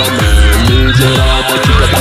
la mer, mi lloraba chica.